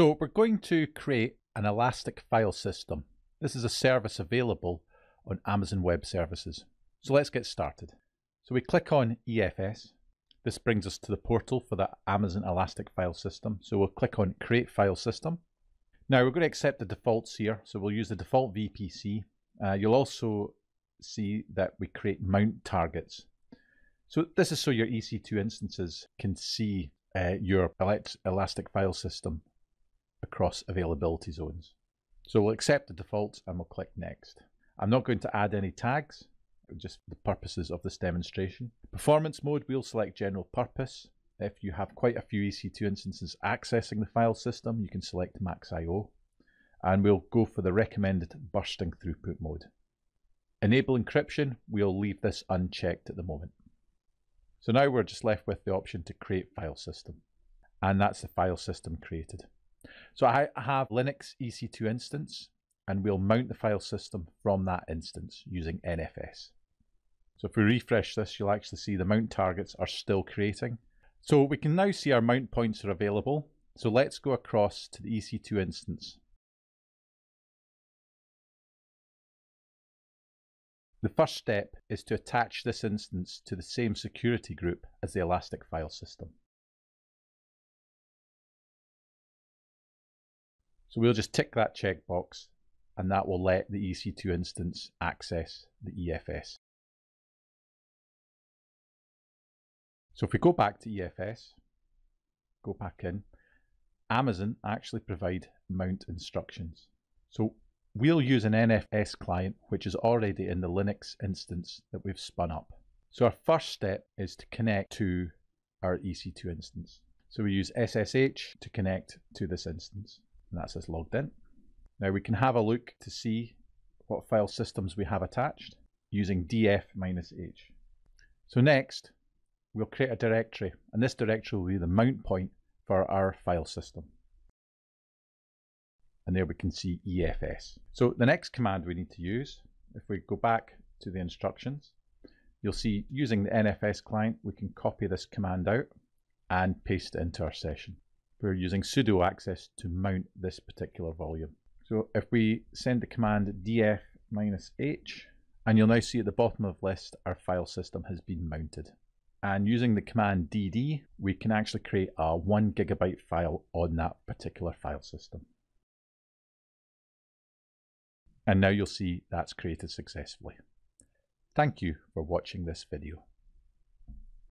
So we're going to create an Elastic file system. This is a service available on Amazon Web Services. So let's get started. So we click on EFS. This brings us to the portal for the Amazon Elastic file system. So we'll click on Create File System. Now we're going to accept the defaults here. So we'll use the default VPC. Uh, you'll also see that we create mount targets. So this is so your EC2 instances can see uh, your Elastic file system across availability zones. So we'll accept the defaults and we'll click next. I'm not going to add any tags, just the purposes of this demonstration. Performance mode, we'll select general purpose. If you have quite a few EC2 instances accessing the file system, you can select max IO. And we'll go for the recommended bursting throughput mode. Enable encryption, we'll leave this unchecked at the moment. So now we're just left with the option to create file system. And that's the file system created. So I have Linux EC2 instance and we'll mount the file system from that instance using NFS. So if we refresh this, you'll actually see the mount targets are still creating. So we can now see our mount points are available. So let's go across to the EC2 instance. The first step is to attach this instance to the same security group as the Elastic file system. So we'll just tick that checkbox and that will let the EC2 instance access the EFS. So if we go back to EFS, go back in, Amazon actually provide mount instructions. So we'll use an NFS client which is already in the Linux instance that we've spun up. So our first step is to connect to our EC2 instance. So we use SSH to connect to this instance and that's us logged in. Now we can have a look to see what file systems we have attached using df-h. So next, we'll create a directory, and this directory will be the mount point for our file system. And there we can see EFS. So the next command we need to use, if we go back to the instructions, you'll see using the NFS client, we can copy this command out and paste it into our session we're using sudo access to mount this particular volume. So if we send the command df-h, and you'll now see at the bottom of list our file system has been mounted. And using the command dd, we can actually create a one gigabyte file on that particular file system. And now you'll see that's created successfully. Thank you for watching this video.